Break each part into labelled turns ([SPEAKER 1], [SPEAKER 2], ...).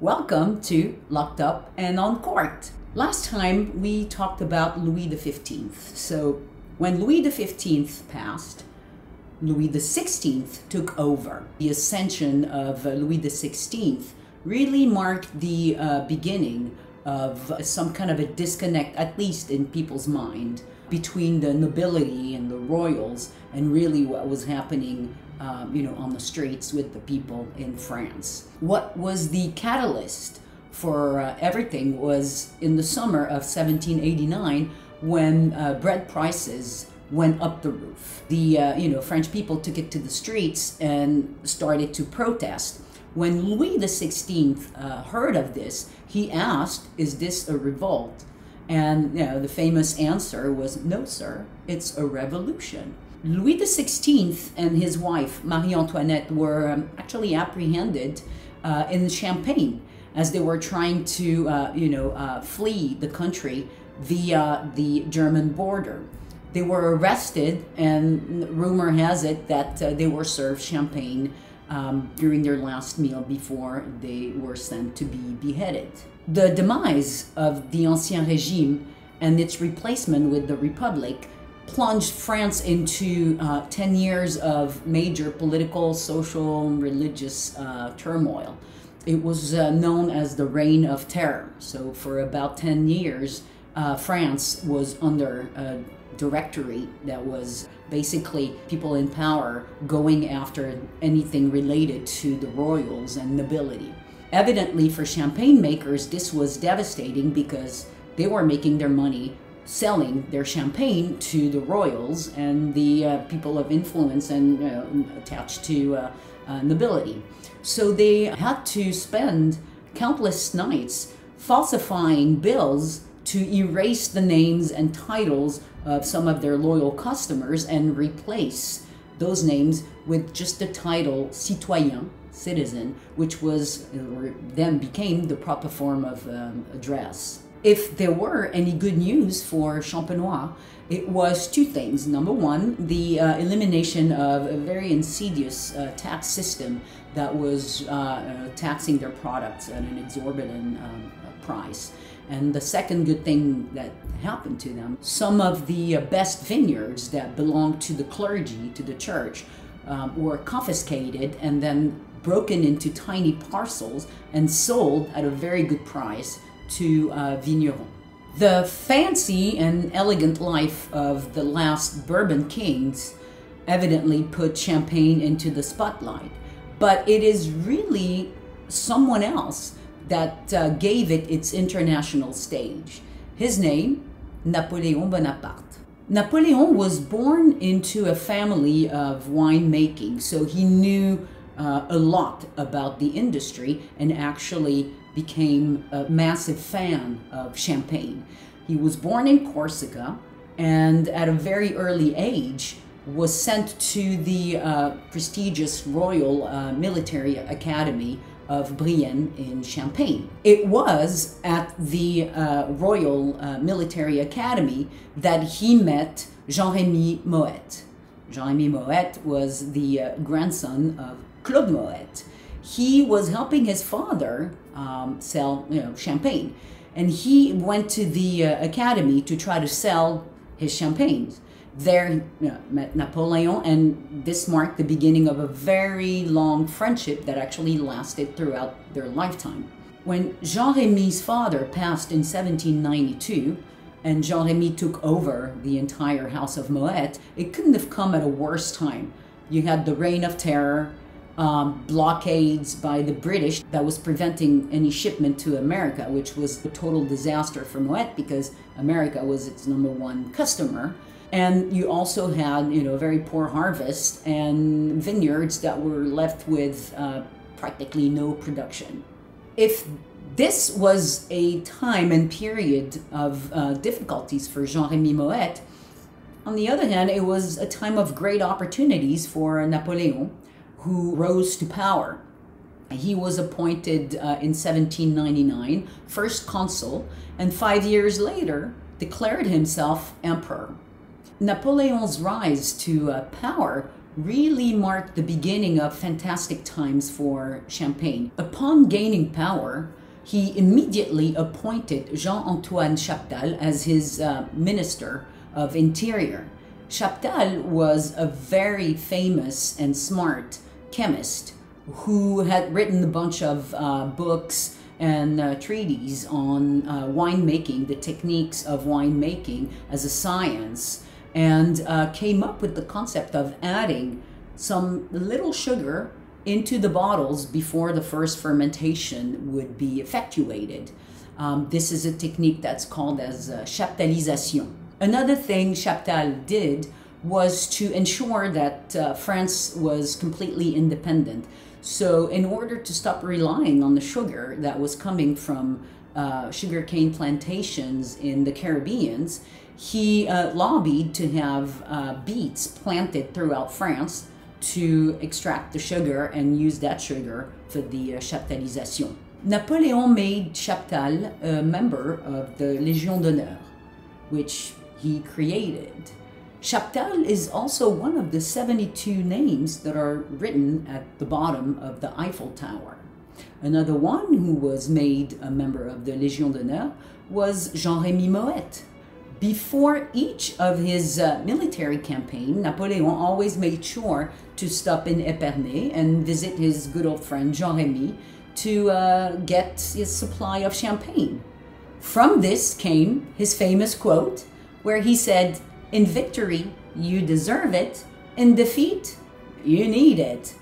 [SPEAKER 1] Welcome to Locked Up and Uncorked. Last time we talked about Louis XV. So when Louis XV passed, Louis XVI took over. The ascension of uh, Louis XVI really marked the uh, beginning of some kind of a disconnect, at least in people's mind, between the nobility and the royals and really what was happening um, you know, on the streets with the people in France. What was the catalyst for uh, everything was in the summer of 1789 when uh, bread prices went up the roof. The uh, you know French people took it to the streets and started to protest. When Louis XVI uh, heard of this, he asked, "Is this a revolt?" And you know the famous answer was, "No, sir. It's a revolution." Louis XVI and his wife, Marie Antoinette, were um, actually apprehended uh, in Champagne as they were trying to, uh, you know, uh, flee the country via the German border. They were arrested, and rumor has it that uh, they were served champagne um, during their last meal before they were sent to be beheaded. The demise of the Ancien Régime and its replacement with the Republic plunged France into uh, 10 years of major political, social, and religious uh, turmoil. It was uh, known as the Reign of Terror. So, for about 10 years, uh, France was under a directory that was basically people in power going after anything related to the royals and nobility. Evidently, for champagne makers, this was devastating because they were making their money selling their champagne to the royals and the uh, people of influence and attached to uh, uh, nobility. So they had to spend countless nights falsifying bills to erase the names and titles of some of their loyal customers and replace those names with just the title citoyen, citizen, which was or then became the proper form of um, address if there were any good news for Champenois, it was two things. Number one, the uh, elimination of a very insidious uh, tax system that was uh, uh taxing their products at an exorbitant um, price. And the second good thing that happened to them, some of the uh, best vineyards that belonged to the clergy, to the church, um, were confiscated and then broken into tiny parcels and sold at a very good price to uh, vigneron. The fancy and elegant life of the last Bourbon kings evidently put champagne into the spotlight, but it is really someone else that uh, gave it its international stage. His name, Napoleon Bonaparte. Napoleon was born into a family of winemaking, so he knew uh, a lot about the industry and actually became a massive fan of champagne. He was born in Corsica and at a very early age was sent to the uh, prestigious Royal uh, Military Academy of Brienne in Champagne. It was at the uh, Royal uh, Military Academy that he met Jean-Remy Moet. Jean-Remy Moet was the uh, grandson of Claude Moet, he was helping his father um, sell you know champagne and he went to the uh, academy to try to sell his champagnes there you know, met napoleon and this marked the beginning of a very long friendship that actually lasted throughout their lifetime. When jean-remy's father passed in 1792 and jean-remy took over the entire house of moet it couldn't have come at a worse time. You had the reign of terror um, blockades by the British that was preventing any shipment to America, which was a total disaster for Moet because America was its number one customer. And you also had, you know, very poor harvest and vineyards that were left with uh, practically no production. If this was a time and period of uh, difficulties for Jean-Remy Moet, On the other hand, it was a time of great opportunities for Napoleon, who rose to power. He was appointed uh, in 1799 first consul, and five years later declared himself emperor. Napoleon's rise to uh, power really marked the beginning of fantastic times for Champagne. Upon gaining power, he immediately appointed Jean Antoine Chaptal as his uh, minister of interior. Chaptal was a very famous and smart chemist who had written a bunch of uh, books and uh, treatises on uh, winemaking, the techniques of winemaking as a science, and uh, came up with the concept of adding some little sugar into the bottles before the first fermentation would be effectuated. Um, this is a technique that's called as uh, chaptalisation. Another thing Chaptal did was to ensure that uh, France was completely independent. So, in order to stop relying on the sugar that was coming from uh, sugarcane plantations in the Caribbeans, he uh, lobbied to have uh, beets planted throughout France to extract the sugar and use that sugar for the uh, chaptalisation. Napoleon made Chaptal a member of the Légion d'honneur, which he created. Chaptal is also one of the 72 names that are written at the bottom of the Eiffel Tower. Another one who was made a member of the Légion d'honneur was Jean-Rémy Moet. Before each of his uh, military campaign, Napoleon always made sure to stop in Epernay and visit his good old friend Jean-Rémy to uh, get his supply of champagne. From this came his famous quote, where he said, In victory, you deserve it. In defeat, you need it.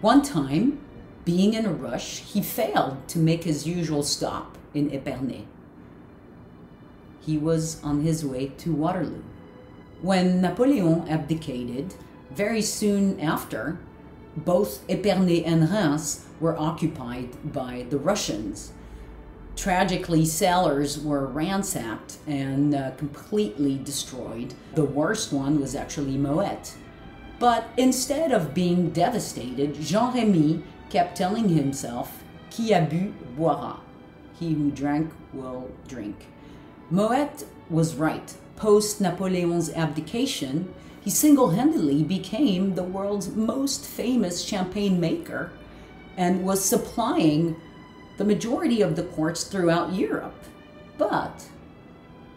[SPEAKER 1] One time, being in a rush, he failed to make his usual stop in Epernay. He was on his way to Waterloo. When Napoleon abdicated, very soon after, both Epernay and Reims were occupied by the Russians tragically, cellars were ransacked and uh, completely destroyed. The worst one was actually Moet. But instead of being devastated, Jean Remy kept telling himself, Qui a bu boira. He who drank will drink. Moet was right. Post Napoleon's abdication, he single handedly became the world's most famous champagne maker and was supplying the majority of the courts throughout Europe. But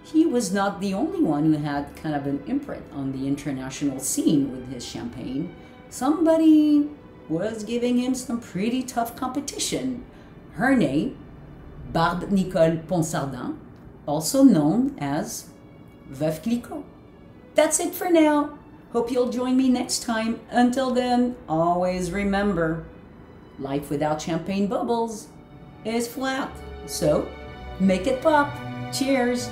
[SPEAKER 1] he was not the only one who had kind of an imprint on the international scene with his champagne. Somebody was giving him some pretty tough competition. Her name, Barbe Nicole Ponsardin, also known as Veuve Clicquot. That's it for now. Hope you'll join me next time. Until then, always remember life without champagne bubbles is flat. So make it pop. Cheers.